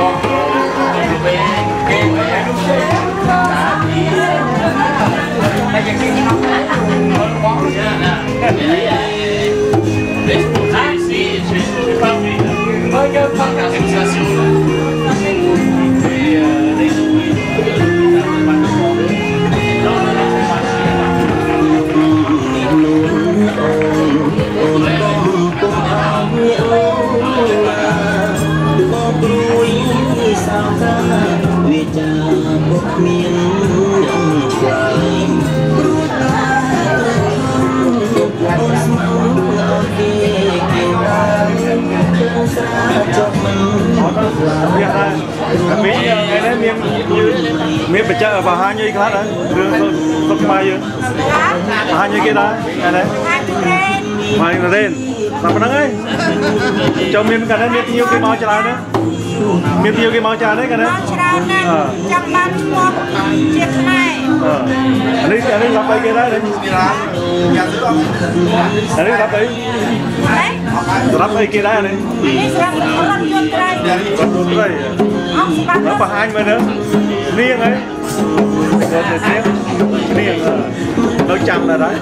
Hãy subscribe sao ta vì ta một miền đông đấy miếng miếng bị chơi vào hai như khác đấy, rương tóc mai như hai như kia đó, ngày đấy, mai là lên. កបង្ហាញអីខ្លះដែររឿងសុខខ្មែរយើងបង្ហាញអីគេដែរថ្ងៃនេះមករ៉េនតែប៉ុណ្្នឹងឯងចូលមានកាលនេះមានភ្ញៀវគេមកច្រើនទេមានភ្ញៀវគេមកច្រើនទេកាលនេះច្រើនណាស់ចង់បានឈ្មោះជាខ្មែរអឺអានេះអានេះរាប់អីគេដែរនេះអានេះរាប់អីហ៎រាប់អីគេដែរអានេះនេះស្រាប់រត់យន្តត្រីគាត់ទូត្រីអស់ច្បាស់ដល់បង្ហាញមើលទៅនាងអីគាត់ទៅនាងនាងដល់ចាំដែរដែរ